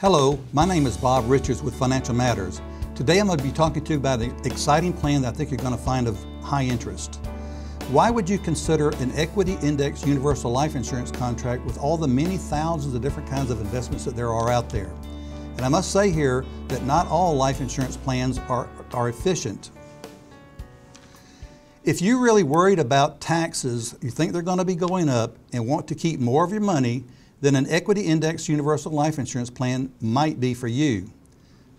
Hello, my name is Bob Richards with Financial Matters. Today I'm going to be talking to you about an exciting plan that I think you're going to find of high interest. Why would you consider an equity index universal life insurance contract with all the many thousands of different kinds of investments that there are out there? And I must say here that not all life insurance plans are, are efficient. If you're really worried about taxes, you think they're going to be going up and want to keep more of your money, then an equity index universal life insurance plan might be for you.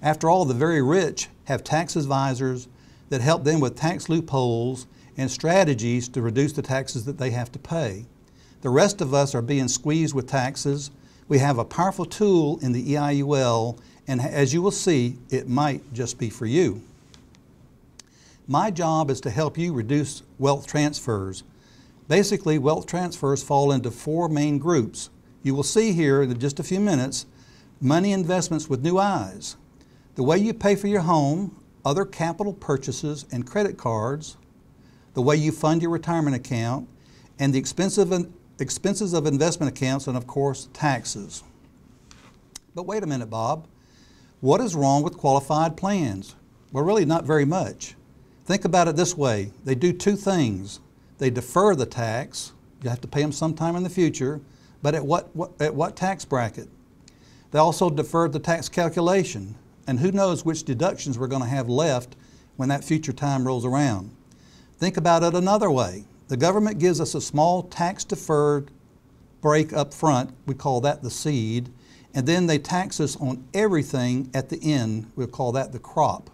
After all, the very rich have tax advisors that help them with tax loopholes and strategies to reduce the taxes that they have to pay. The rest of us are being squeezed with taxes. We have a powerful tool in the EIUL, and as you will see, it might just be for you. My job is to help you reduce wealth transfers. Basically, wealth transfers fall into four main groups. You will see here in just a few minutes money investments with new eyes, the way you pay for your home, other capital purchases and credit cards, the way you fund your retirement account, and the expenses of investment accounts, and of course, taxes. But wait a minute, Bob. What is wrong with qualified plans? Well, really, not very much. Think about it this way they do two things. They defer the tax, you have to pay them sometime in the future, but at what, what, at what tax bracket? They also deferred the tax calculation, and who knows which deductions we're going to have left when that future time rolls around. Think about it another way. The government gives us a small tax deferred break up front, we call that the seed, and then they tax us on everything at the end, we'll call that the crop.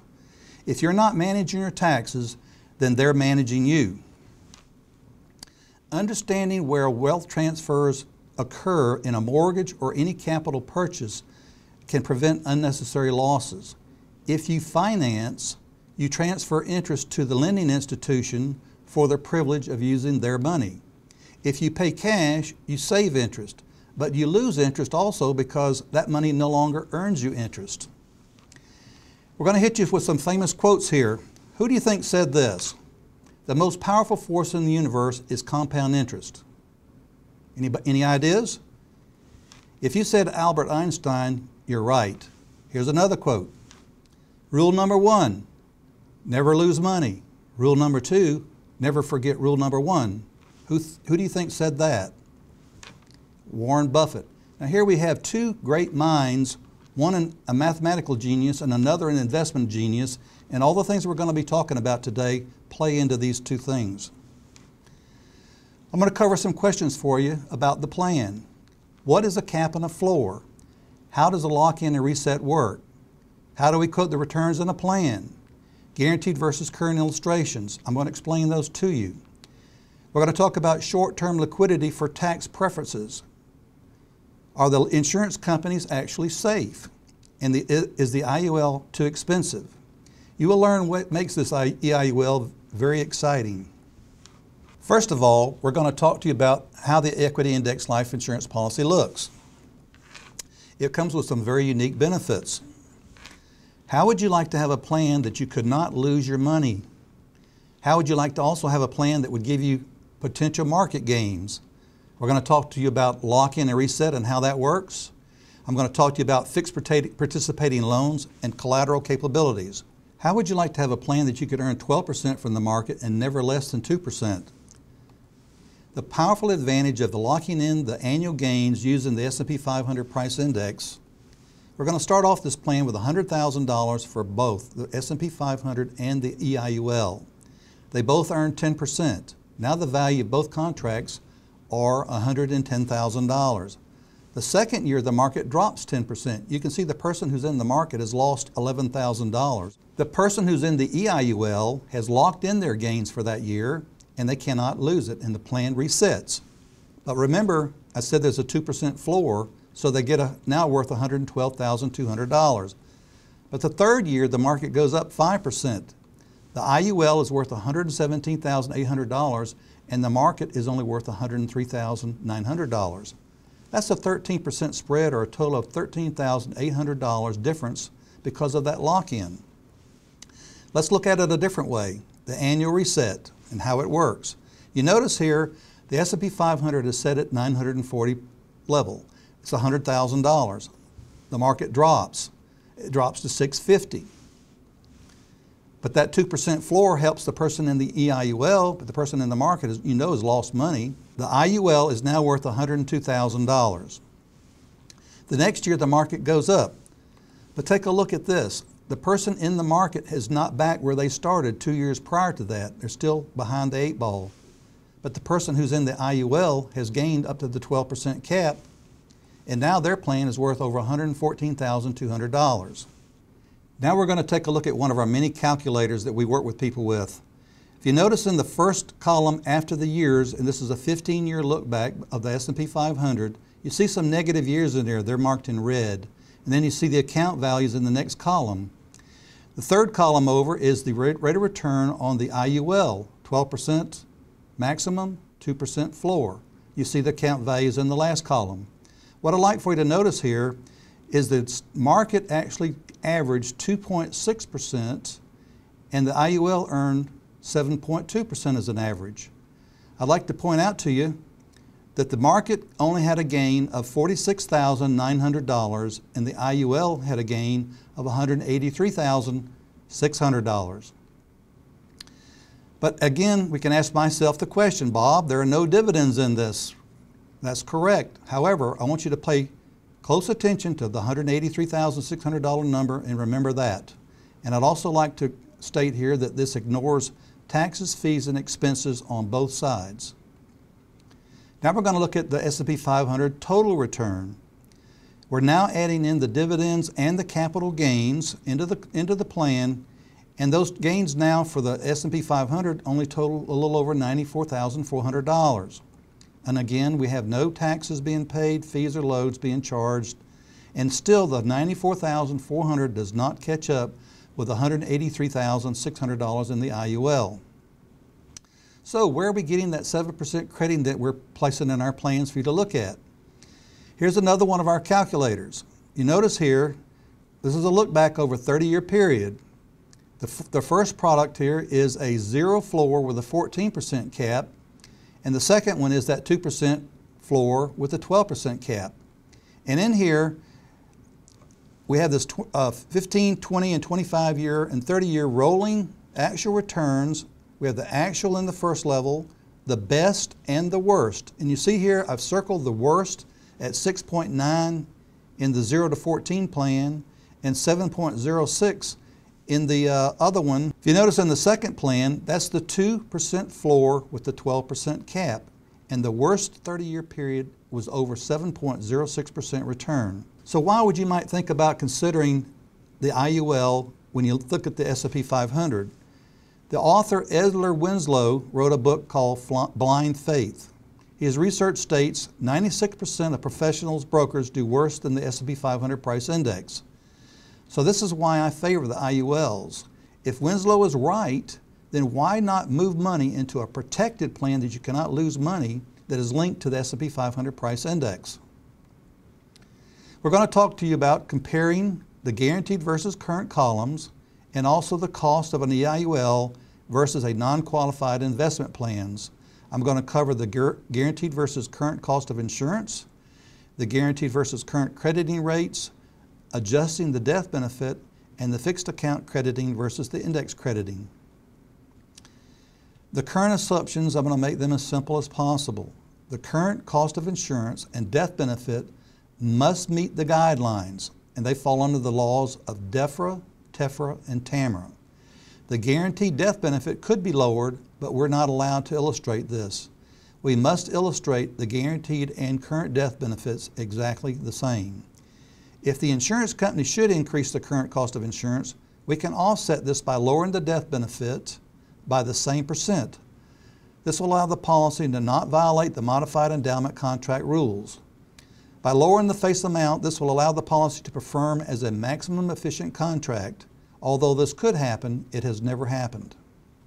If you're not managing your taxes, then they're managing you. Understanding where wealth transfers occur in a mortgage or any capital purchase can prevent unnecessary losses. If you finance, you transfer interest to the lending institution for the privilege of using their money. If you pay cash, you save interest, but you lose interest also because that money no longer earns you interest. We're going to hit you with some famous quotes here. Who do you think said this? The most powerful force in the universe is compound interest. Any, any ideas? If you said Albert Einstein, you're right. Here's another quote. Rule number one, never lose money. Rule number two, never forget rule number one. Who, who do you think said that? Warren Buffett. Now here we have two great minds one a mathematical genius and another an investment genius, and all the things we're going to be talking about today play into these two things. I'm going to cover some questions for you about the plan. What is a cap and a floor? How does a lock-in and reset work? How do we quote the returns in a plan? Guaranteed versus current illustrations. I'm going to explain those to you. We're going to talk about short-term liquidity for tax preferences. Are the insurance companies actually safe? And the, is the IUL too expensive? You will learn what makes this EIUL very exciting. First of all, we're going to talk to you about how the equity index life insurance policy looks. It comes with some very unique benefits. How would you like to have a plan that you could not lose your money? How would you like to also have a plan that would give you potential market gains? We're going to talk to you about lock-in and reset and how that works. I'm going to talk to you about fixed participating loans and collateral capabilities. How would you like to have a plan that you could earn 12% from the market and never less than 2%? The powerful advantage of the locking in the annual gains using the S&P 500 price index. We're going to start off this plan with $100,000 for both the S&P 500 and the EIUL. They both earn 10%. Now the value of both contracts are $110,000. The second year, the market drops 10%. You can see the person who's in the market has lost $11,000. The person who's in the EIUL has locked in their gains for that year and they cannot lose it and the plan resets. But remember, I said there's a 2% floor, so they get a, now worth $112,200. But the third year, the market goes up 5%. The IUL is worth $117,800 and the market is only worth $103,900. That's a 13% spread or a total of $13,800 difference because of that lock-in. Let's look at it a different way, the annual reset and how it works. You notice here the S&P 500 is set at 940 level. It's $100,000. the market drops. It drops to 650. But that 2% floor helps the person in the EIUL, but the person in the market, is, you know, has lost money. The IUL is now worth $102,000. The next year, the market goes up. But take a look at this. The person in the market is not back where they started two years prior to that. They're still behind the eight ball. But the person who's in the IUL has gained up to the 12% cap, and now their plan is worth over $114,200. Now we're going to take a look at one of our many calculators that we work with people with. If you notice in the first column after the years, and this is a 15-year look back of the S&P 500, you see some negative years in there. They're marked in red. And then you see the account values in the next column. The third column over is the rate of return on the IUL, 12% maximum, 2% floor. You see the account values in the last column. What I'd like for you to notice here is that market actually averaged 2.6% and the IUL earned 7.2% as an average. I'd like to point out to you that the market only had a gain of $46,900 and the IUL had a gain of $183,600. But again, we can ask myself the question, Bob, there are no dividends in this. That's correct. However, I want you to pay close attention to the $183,600 number and remember that. And I'd also like to state here that this ignores taxes, fees, and expenses on both sides. Now we're going to look at the S&P 500 total return. We're now adding in the dividends and the capital gains into the, into the plan, and those gains now for the S&P 500 only total a little over $94,400. And again, we have no taxes being paid, fees or loads being charged, and still the $94,400 does not catch up with $183,600 in the IUL. So where are we getting that 7% crediting that we're placing in our plans for you to look at? Here's another one of our calculators. You notice here, this is a look back over a 30-year period. The, the first product here is a zero floor with a 14% cap, and the second one is that 2% floor with a 12% cap. And in here, we have this uh, 15, 20, and 25 year and 30 year rolling actual returns we have the actual in the first level, the best and the worst. And you see here I've circled the worst at 6.9 in the 0 to 14 plan and 7.06 in the uh, other one. If you notice in the second plan, that's the 2% floor with the 12% cap. And the worst 30-year period was over 7.06% return. So why would you might think about considering the IUL when you look at the S&P 500? The author Edward Winslow wrote a book called Blind Faith. His research states 96% of professionals brokers do worse than the S&P 500 price index. So this is why I favor the IULs. If Winslow is right, then why not move money into a protected plan that you cannot lose money that is linked to the S&P 500 price index? We're going to talk to you about comparing the guaranteed versus current columns and also the cost of an EIUL versus a non-qualified investment plans. I'm going to cover the guaranteed versus current cost of insurance, the guaranteed versus current crediting rates, adjusting the death benefit, and the fixed account crediting versus the index crediting. The current assumptions, I'm going to make them as simple as possible. The current cost of insurance and death benefit must meet the guidelines, and they fall under the laws of DEFRA, TEFRA, and TAMRA. The guaranteed death benefit could be lowered, but we're not allowed to illustrate this. We must illustrate the guaranteed and current death benefits exactly the same. If the insurance company should increase the current cost of insurance, we can offset this by lowering the death benefit by the same percent. This will allow the policy to not violate the modified endowment contract rules. By lowering the face amount, this will allow the policy to perform as a maximum efficient contract. Although this could happen, it has never happened.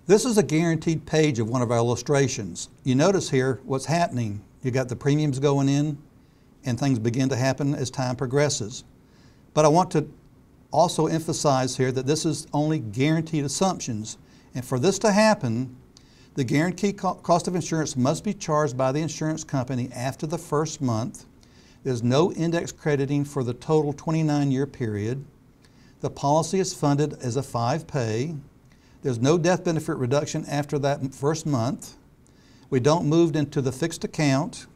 This is a guaranteed page of one of our illustrations. You notice here what's happening. You got the premiums going in and things begin to happen as time progresses. But I want to also emphasize here that this is only guaranteed assumptions. And for this to happen, the guaranteed cost of insurance must be charged by the insurance company after the first month There's no index crediting for the total 29 year period. The policy is funded as a five pay. There's no death benefit reduction after that first month. We don't move into the fixed account,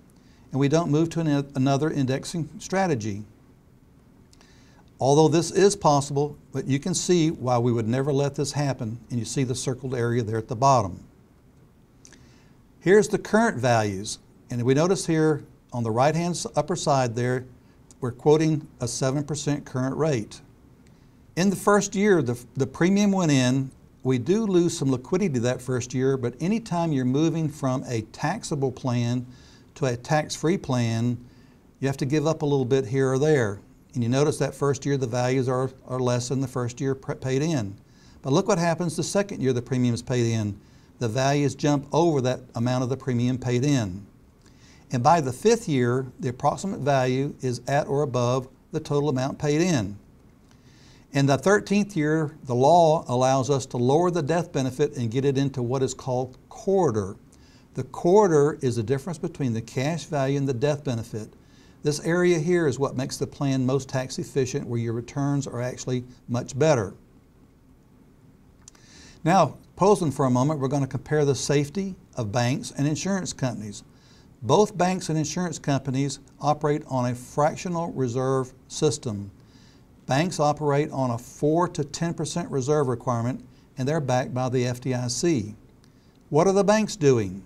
and we don't move to an, another indexing strategy. Although this is possible, but you can see why we would never let this happen, and you see the circled area there at the bottom. Here's the current values, and we notice here on the right-hand upper side there, we're quoting a 7% current rate. In the first year, the, the premium went in. We do lose some liquidity that first year, but anytime you're moving from a taxable plan to a tax-free plan, you have to give up a little bit here or there. And you notice that first year the values are, are less than the first year paid in. But look what happens the second year the premium is paid in. The values jump over that amount of the premium paid in. And by the fifth year, the approximate value is at or above the total amount paid in. In the 13th year, the law allows us to lower the death benefit and get it into what is called corridor. The corridor is the difference between the cash value and the death benefit. This area here is what makes the plan most tax efficient where your returns are actually much better. Now, posing for a moment, we're going to compare the safety of banks and insurance companies. Both banks and insurance companies operate on a fractional reserve system. Banks operate on a 4 to 10% reserve requirement and they're backed by the FDIC. What are the banks doing?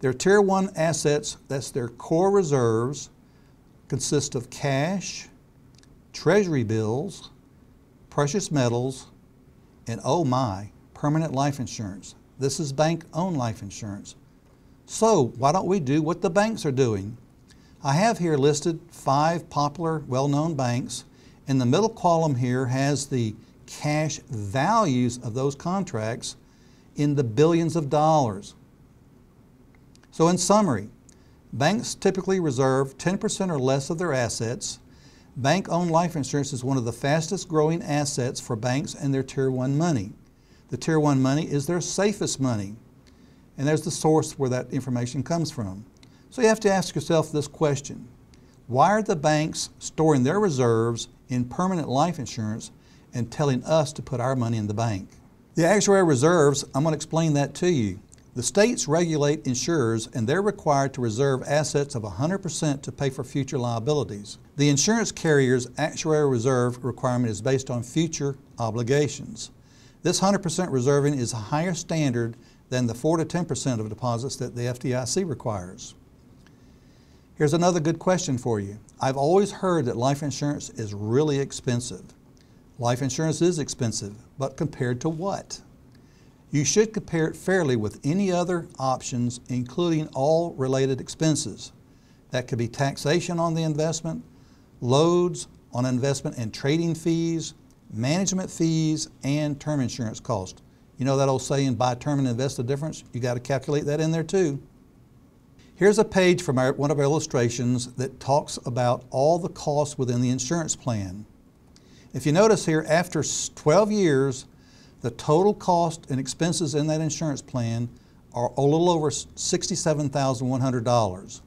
Their Tier 1 assets, that's their core reserves, consist of cash, treasury bills, precious metals, and oh my, permanent life insurance. This is bank owned life insurance. So why don't we do what the banks are doing? I have here listed five popular, well-known banks. And the middle column here has the cash values of those contracts in the billions of dollars. So in summary, banks typically reserve 10% or less of their assets. Bank-owned life insurance is one of the fastest growing assets for banks and their Tier 1 money. The Tier 1 money is their safest money. And there's the source where that information comes from. So you have to ask yourself this question. Why are the banks storing their reserves in permanent life insurance and telling us to put our money in the bank? The actuarial reserves, I'm going to explain that to you. The states regulate insurers and they're required to reserve assets of 100% to pay for future liabilities. The insurance carrier's actuarial reserve requirement is based on future obligations. This 100% reserving is a higher standard than the 4 to 10% of deposits that the FDIC requires. Here's another good question for you. I've always heard that life insurance is really expensive. Life insurance is expensive, but compared to what? You should compare it fairly with any other options, including all related expenses. That could be taxation on the investment, loads on investment and trading fees, management fees, and term insurance costs. You know that old saying, buy term and invest the difference? You got to calculate that in there too. Here's a page from our, one of our illustrations that talks about all the costs within the insurance plan. If you notice here, after 12 years, the total cost and expenses in that insurance plan are a little over $67,100.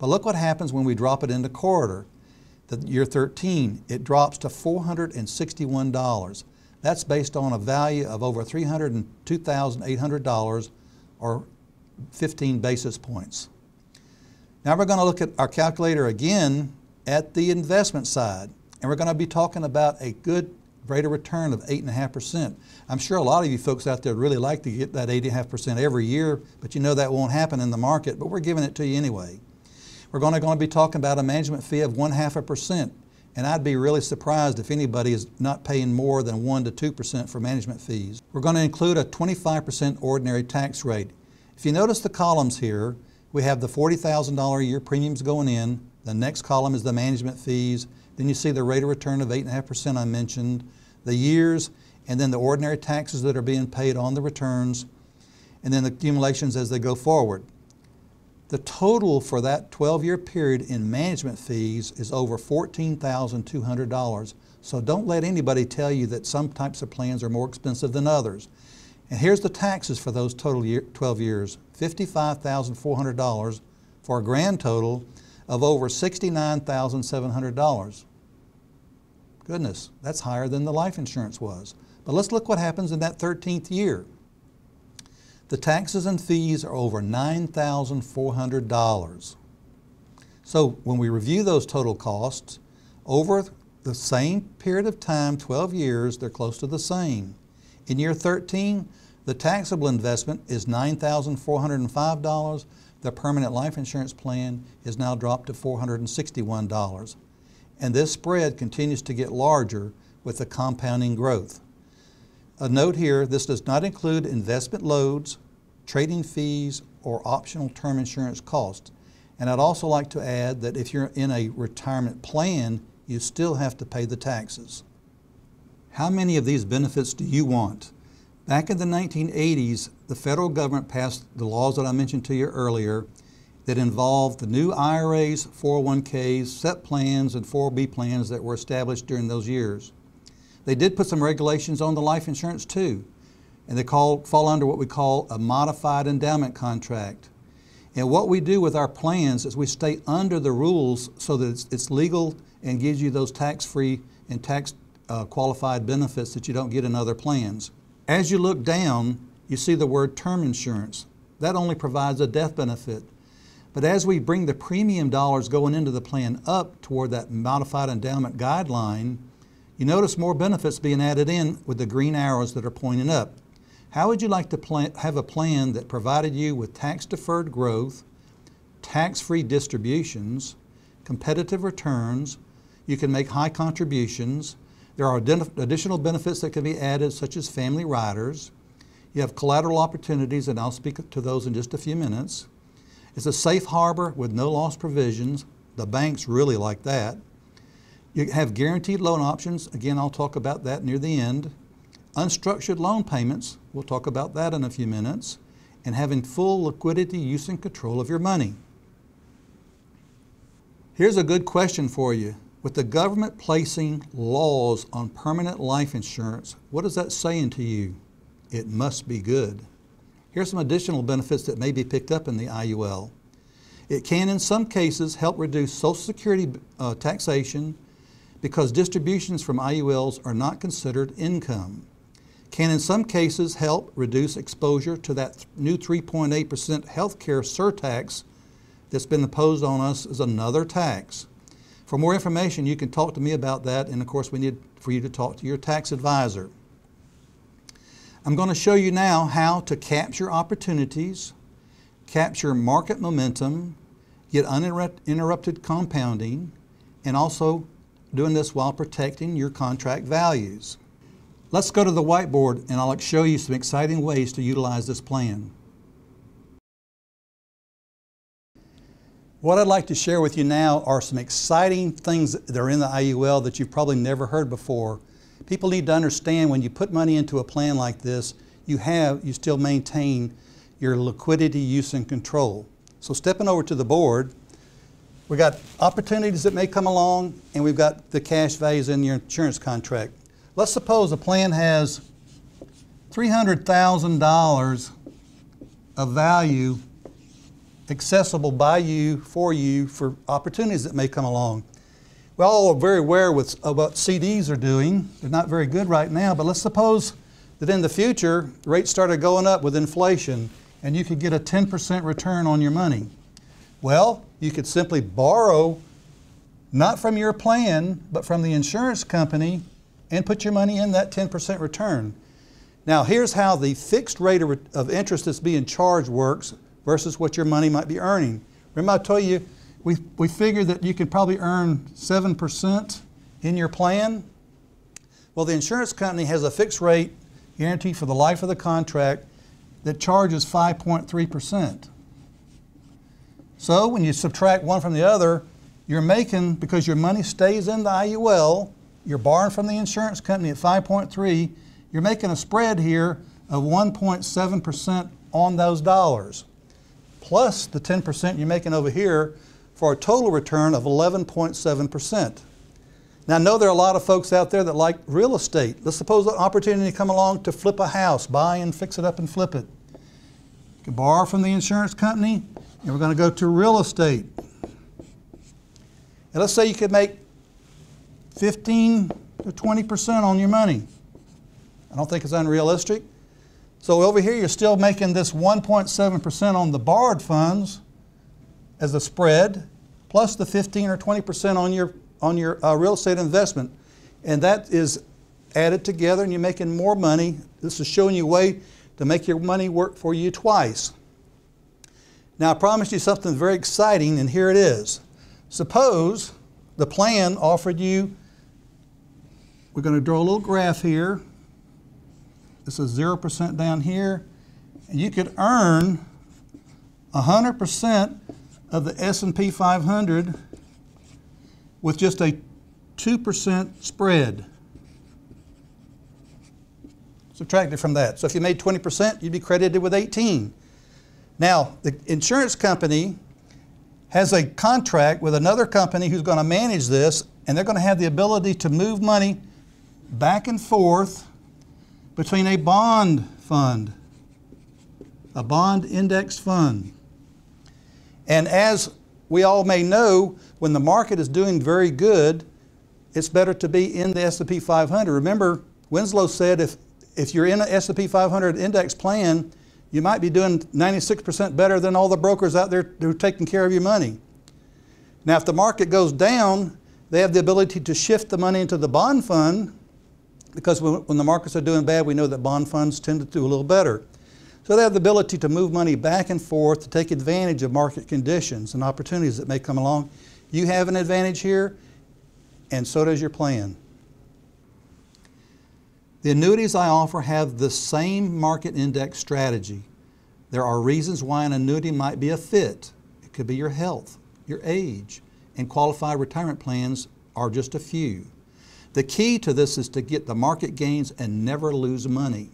But look what happens when we drop it into corridor. The year 13, it drops to $461. That's based on a value of over $302,800 or 15 basis points. Now we're going to look at our calculator again at the investment side. And we're going to be talking about a good rate of return of 8.5%. I'm sure a lot of you folks out there would really like to get that 8.5% every year, but you know that won't happen in the market, but we're giving it to you anyway. We're going to, going to be talking about a management fee of one half a percent. And I'd be really surprised if anybody is not paying more than 1 to 2% for management fees. We're going to include a 25% ordinary tax rate. If you notice the columns here, we have the $40,000 a year premiums going in. The next column is the management fees. Then you see the rate of return of 8.5% I mentioned, the years, and then the ordinary taxes that are being paid on the returns, and then the accumulations as they go forward. The total for that 12-year period in management fees is over $14,200. So don't let anybody tell you that some types of plans are more expensive than others. And here's the taxes for those total year, 12 years, $55,400 for a grand total of over $69,700. Goodness, that's higher than the life insurance was. But let's look what happens in that 13th year. The taxes and fees are over $9,400. So when we review those total costs, over the same period of time, 12 years, they're close to the same. In year 13, the taxable investment is $9,405. The permanent life insurance plan is now dropped to $461. And this spread continues to get larger with the compounding growth. A note here, this does not include investment loads, trading fees, or optional term insurance costs. And I'd also like to add that if you're in a retirement plan, you still have to pay the taxes. How many of these benefits do you want? Back in the 1980s, the federal government passed the laws that I mentioned to you earlier that involved the new IRAs, 401ks, SEP plans, and 4B plans that were established during those years. They did put some regulations on the life insurance too, and they call, fall under what we call a modified endowment contract. And what we do with our plans is we stay under the rules so that it's, it's legal and gives you those tax-free and tax uh, qualified benefits that you don't get in other plans. As you look down, you see the word term insurance. That only provides a death benefit. But as we bring the premium dollars going into the plan up toward that modified endowment guideline, you notice more benefits being added in with the green arrows that are pointing up. How would you like to plan, have a plan that provided you with tax-deferred growth, tax-free distributions, competitive returns, you can make high contributions, there are additional benefits that can be added such as family riders, you have collateral opportunities and I'll speak to those in just a few minutes. It's a safe harbor with no loss provisions. The banks really like that. You have guaranteed loan options. Again, I'll talk about that near the end. Unstructured loan payments. We'll talk about that in a few minutes. And having full liquidity, use, and control of your money. Here's a good question for you. With the government placing laws on permanent life insurance, what is that saying to you? It must be good. Here's some additional benefits that may be picked up in the IUL. It can, in some cases, help reduce Social Security uh, taxation, because distributions from IULs are not considered income. Can in some cases help reduce exposure to that new 3.8% health care surtax that's been imposed on us as another tax. For more information, you can talk to me about that, and of course, we need for you to talk to your tax advisor. I'm going to show you now how to capture opportunities, capture market momentum, get uninterrupted compounding, and also doing this while protecting your contract values. Let's go to the whiteboard and I'll show you some exciting ways to utilize this plan. What I'd like to share with you now are some exciting things that are in the IUL that you've probably never heard before. People need to understand when you put money into a plan like this, you have, you still maintain your liquidity use and control. So stepping over to the board, We've got opportunities that may come along, and we've got the cash values in your insurance contract. Let's suppose a plan has $300,000 of value accessible by you, for you, for opportunities that may come along. We all are very aware with, of what CDs are doing. They're not very good right now, but let's suppose that in the future, rates started going up with inflation and you could get a 10% return on your money. Well, you could simply borrow not from your plan, but from the insurance company and put your money in that 10% return. Now, here's how the fixed rate of interest that's being charged works versus what your money might be earning. Remember, I told you we, we figured that you could probably earn 7% in your plan? Well, the insurance company has a fixed rate guarantee for the life of the contract that charges 5.3%. So when you subtract one from the other, you're making, because your money stays in the IUL, you're borrowing from the insurance company at 5.3, you're making a spread here of 1.7% on those dollars, plus the 10% you're making over here for a total return of 11.7%. Now I know there are a lot of folks out there that like real estate. Let's suppose an opportunity come along to flip a house, buy and fix it up and flip it. You can borrow from the insurance company, and we're going to go to real estate. And let's say you could make 15 to 20% on your money. I don't think it's unrealistic. So over here, you're still making this 1.7% on the borrowed funds as a spread, plus the 15 or 20% on your, on your uh, real estate investment. And that is added together and you're making more money. This is showing you a way to make your money work for you twice. Now I promised you something very exciting and here it is. Suppose the plan offered you, we're going to draw a little graph here. This is 0% down here. You could earn 100% of the S&P 500 with just a 2% spread. Subtracted from that. So if you made 20%, you'd be credited with 18. Now, the insurance company has a contract with another company who's going to manage this, and they're going to have the ability to move money back and forth between a bond fund, a bond index fund. And as we all may know, when the market is doing very good, it's better to be in the S&P 500. Remember, Winslow said if, if you're in an S&P 500 index plan, you might be doing 96% better than all the brokers out there who are taking care of your money. Now, if the market goes down, they have the ability to shift the money into the bond fund because when the markets are doing bad, we know that bond funds tend to do a little better. So they have the ability to move money back and forth to take advantage of market conditions and opportunities that may come along. You have an advantage here, and so does your plan. The annuities I offer have the same market index strategy. There are reasons why an annuity might be a fit. It could be your health, your age, and qualified retirement plans are just a few. The key to this is to get the market gains and never lose money.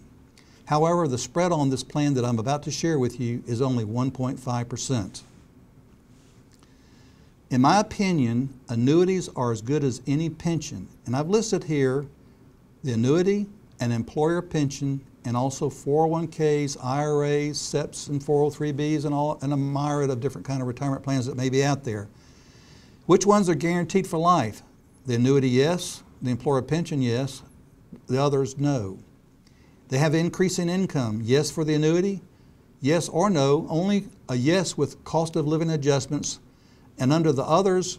However, the spread on this plan that I'm about to share with you is only 1.5%. In my opinion, annuities are as good as any pension, and I've listed here the annuity, an employer pension, and also 401ks, IRAs, SEPs, and 403bs, and, all, and a myriad of different kind of retirement plans that may be out there. Which ones are guaranteed for life? The annuity, yes. The employer pension, yes. The others, no. They have increasing income, yes for the annuity, yes or no, only a yes with cost of living adjustments, and under the others,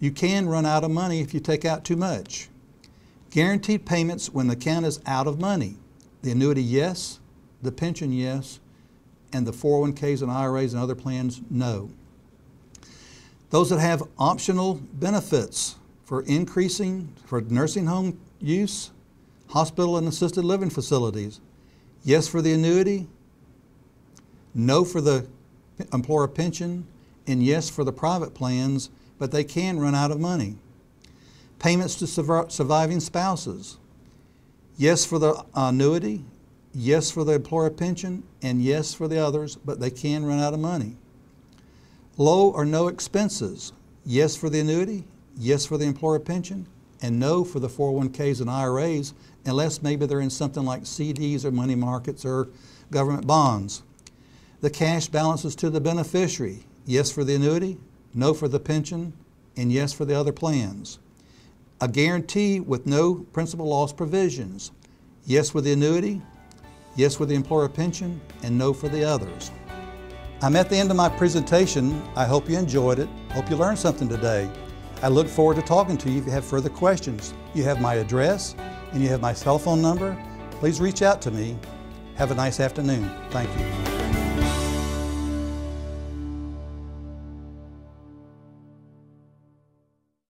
you can run out of money if you take out too much. Guaranteed payments when the account is out of money. The annuity, yes. The pension, yes. And the 401ks and IRAs and other plans, no. Those that have optional benefits for increasing, for nursing home use, hospital and assisted living facilities, yes for the annuity, no for the employer pension, and yes for the private plans, but they can run out of money. Payments to surviving spouses. Yes for the annuity, yes for the employer pension, and yes for the others, but they can run out of money. Low or no expenses. Yes for the annuity, yes for the employer pension, and no for the 401ks and IRAs, unless maybe they're in something like CDs or money markets or government bonds. The cash balances to the beneficiary. Yes for the annuity, no for the pension, and yes for the other plans a guarantee with no principal loss provisions. Yes with the annuity, yes with the employer pension, and no for the others. I'm at the end of my presentation. I hope you enjoyed it. Hope you learned something today. I look forward to talking to you if you have further questions. You have my address and you have my cell phone number. Please reach out to me. Have a nice afternoon. Thank you.